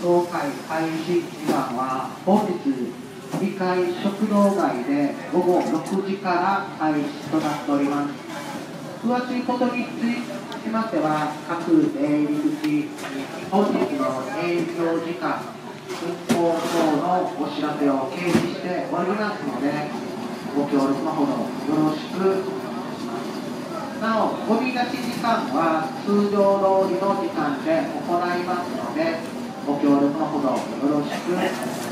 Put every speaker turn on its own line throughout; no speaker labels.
総会開始時間は本日2階食堂街で午後6時から開始となっております。詳しいことにつきましては各出入り口本日の営業時間運行等のお知らせを掲示しております。のでご協力のほどよろしくなお、ゴミ出し時間は通常通りの時間で行います。ので、ご協力のほどよろしく。
持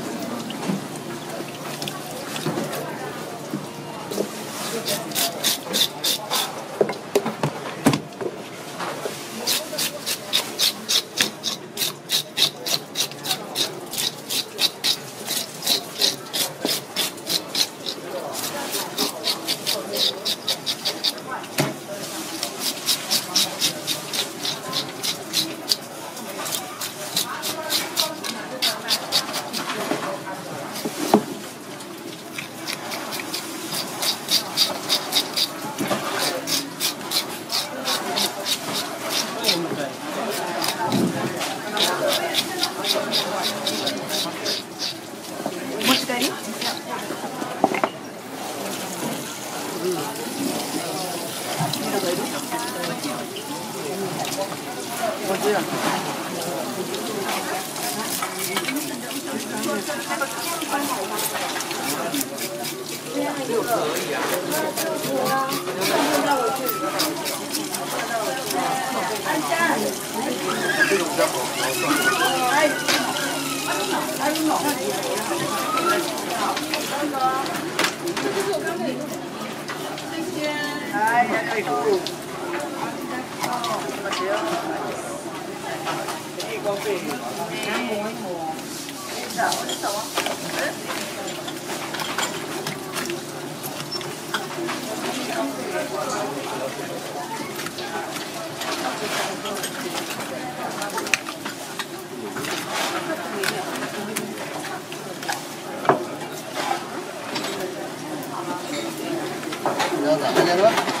아이고. 자,
어디서 와? 안녕하세요.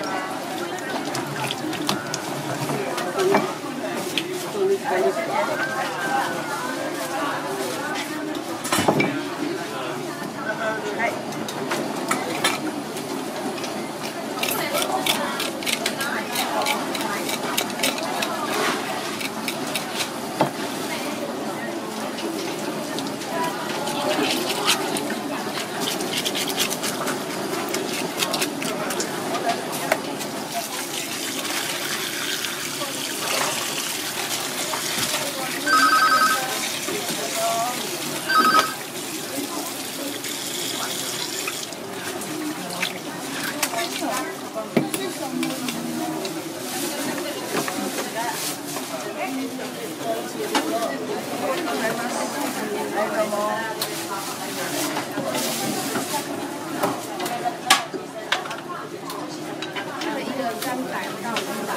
三百不到五百。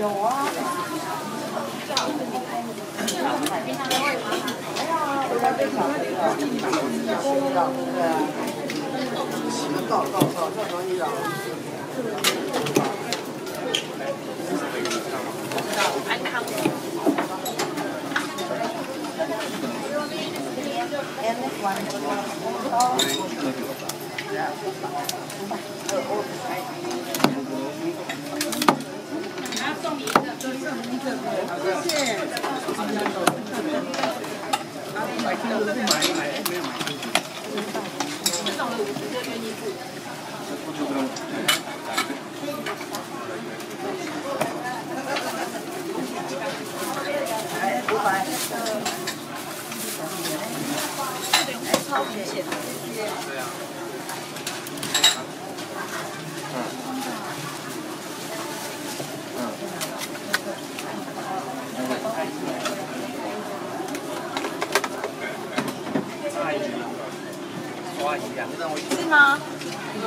有啊。哎呀，我要被抢了！对啊，到到到到，叫张一郎。知道，安康。谢谢。